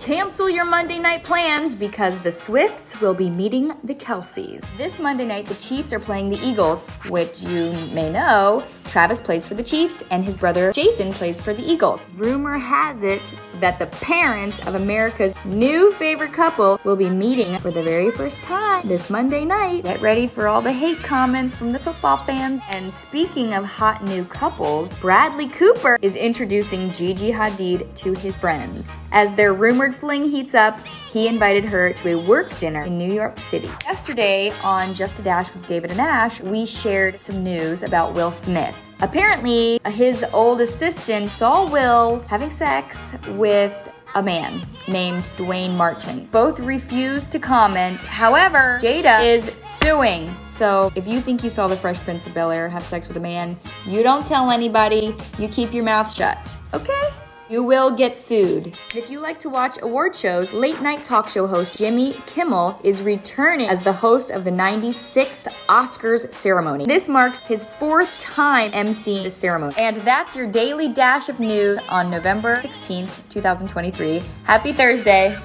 Cancel your Monday night plans because the Swifts will be meeting the Kelces. This Monday night, the Chiefs are playing the Eagles, which you may know Travis plays for the Chiefs and his brother Jason plays for the Eagles. Rumor has it that the parents of America's new favorite couple will be meeting for the very first time this Monday night. Get ready for all the hate comments from the football fans. And speaking of hot new couples, Bradley Cooper is introducing Gigi Hadid to his friends. As their rumored fling heats up, he invited her to a work dinner in New York City. Yesterday on Just a Dash with David and Ash, we shared some news about Will Smith. Apparently, his old assistant saw Will having sex with a man named Duane Martin. Both refused to comment. However, Jada is suing. So if you think you saw the Fresh Prince of Bel Air have sex with a man, you don't tell anybody. You keep your mouth shut. Okay? You will get sued. If you like to watch award shows, late night talk show host Jimmy Kimmel is returning as the host of the 96th Oscars ceremony. This marks his fourth time emceeing the ceremony. And that's your daily dash of news on November 16th, 2023. Happy Thursday.